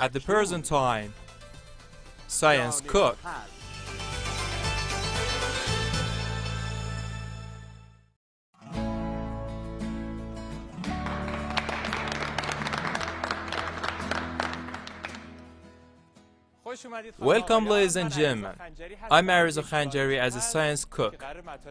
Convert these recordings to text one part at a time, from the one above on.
At the present time, science cook. Welcome ladies and gentlemen. I'm Alireza Khanjari as a science cook.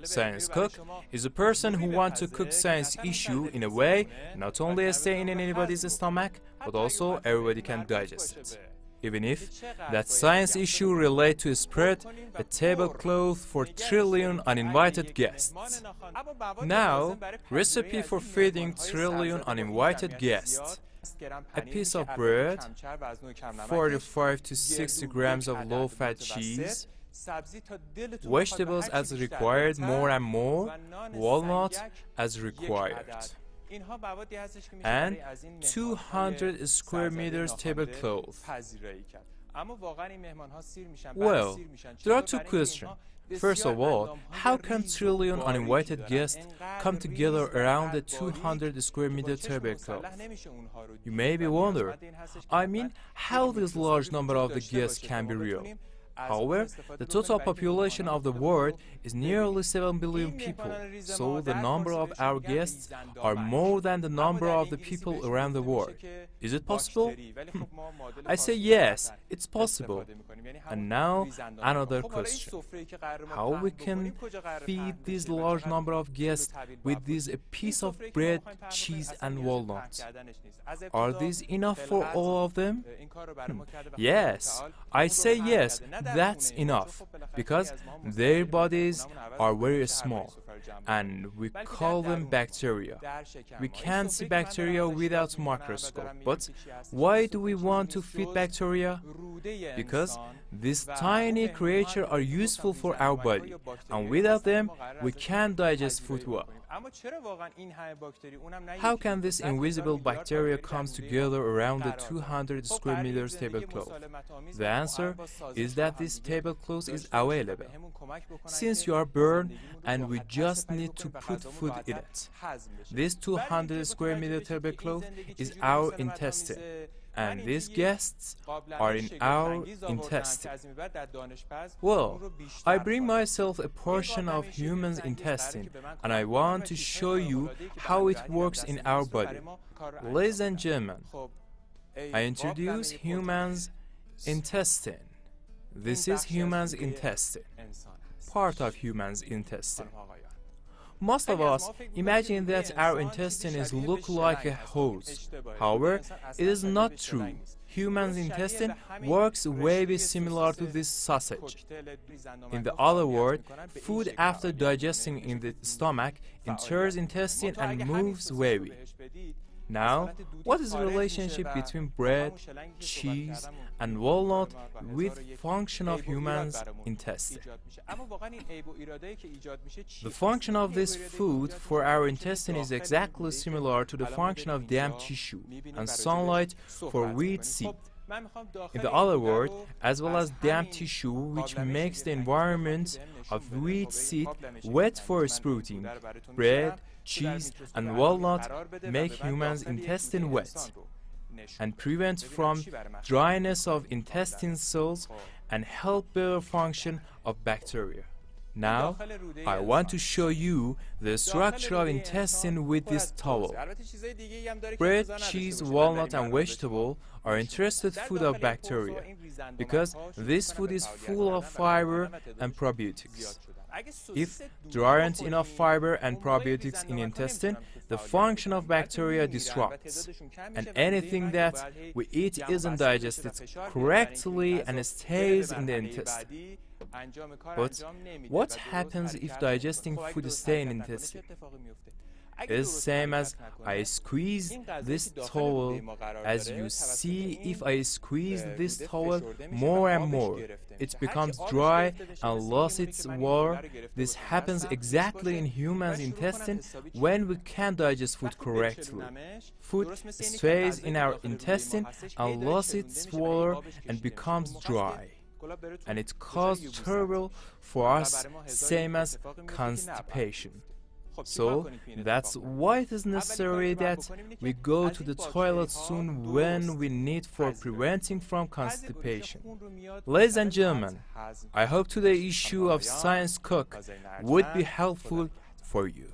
Science cook is a person who wants to cook science issue in a way not only stay in anybody's stomach, but also everybody can digest it. Even if that science issue relate to spread a tablecloth for trillion uninvited guests. Now, recipe for feeding trillion uninvited guests. A piece of bread, 45 to 60 grams of low-fat cheese, vegetables as required more and more, walnut as required, and 200 square meters tablecloth. Well, there are two questions. First of all, how can trillion uninvited guests come together around the 200 square meter tablecloth? You may be wondering, I mean, how this large number of the guests can be real? However, the total population of the world is nearly 7 billion people, so the number of our guests are more than the number of the people around the world. Is it possible? I say yes, it's possible. And now another question. How we can feed this large number of guests with this piece of bread, cheese and walnuts? Are these enough for all of them? Hmm. Yes, I say yes, that's enough, because their bodies are very small, and we call them bacteria. We can't see bacteria without microscope, but why do we want to feed bacteria? Because these tiny creatures are useful for our body, and without them, we can't digest food well. How can this invisible bacteria come together around the 200 square meters tablecloth? The answer is that this tablecloth is available. Since you are burned and we just need to put food in it. This 200 square meter tablecloth is our intestine and these guests are in our intestine. Well, I bring myself a portion of human's intestine and I want to show you how it works in our body. Ladies and gentlemen, I introduce human's intestine. This is human's intestine, part of human's intestine. Most of us imagine that our intestines look like a hose. However, it is not true. Human intestine works very similar to this sausage. In the other word, food after digesting in the stomach enters intestine and moves wavy. Now, what is the relationship between bread, cheese, and walnut with function of human's intestine? The function of this food for our intestine is exactly similar to the function of damp tissue and sunlight for wheat seed. In the other word, as well as damp tissue which makes the environment of wheat seed wet for sprouting, bread, cheese, and walnut make humans' intestine wet and prevent from dryness of intestine cells and help better function of bacteria. Now, I want to show you the structure of intestine with this towel. Bread, cheese, walnut and vegetable are interested food of bacteria because this food is full of fiber and probiotics. If there aren't enough fiber and probiotics in intestine, the function of bacteria disrupts, and anything that we eat isn't digested correctly and stays in the intestine. But what happens if digesting food stays in intestine? is same as I squeeze this towel. As you see, if I squeeze this towel more and more, it becomes dry and loses its water. This happens exactly in human's intestine when we can't digest food correctly. Food stays in our intestine and loses its water and becomes dry and it causes trouble for us, same as constipation. So that's why it is necessary that we go to the toilet soon when we need for preventing from constipation. Ladies and gentlemen, I hope today's issue of Science Cook would be helpful for you.